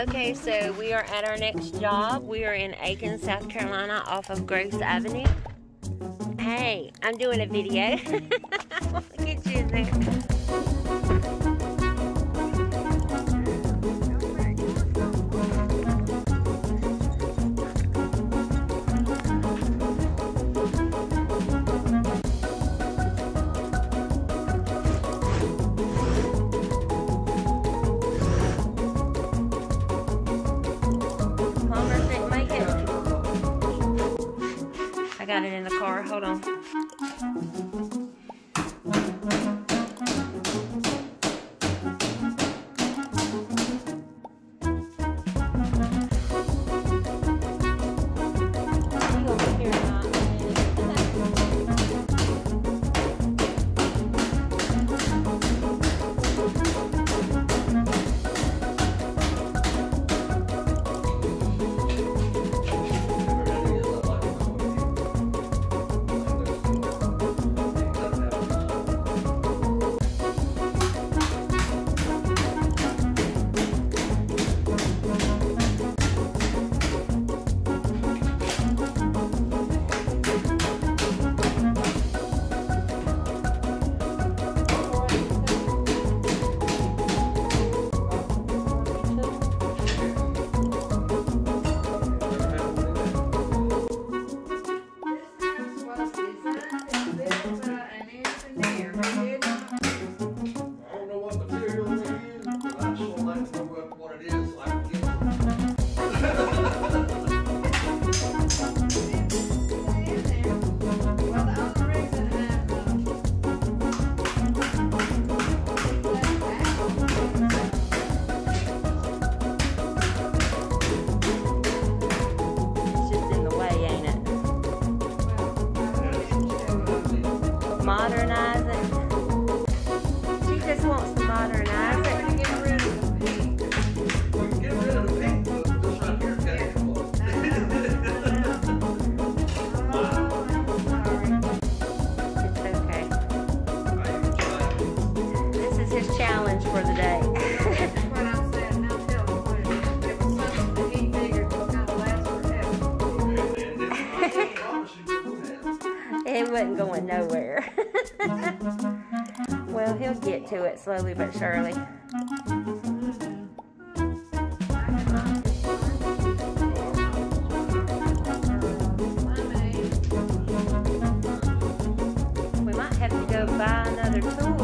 Okay, so we are at our next job. We are in Aiken, South Carolina, off of Gross Avenue. Hey, I'm doing a video. Look at you there. Got it in the car. Hold on. Modernize it. She just wants to modernize it. We can get to it slowly but surely. We might have to go buy another tool.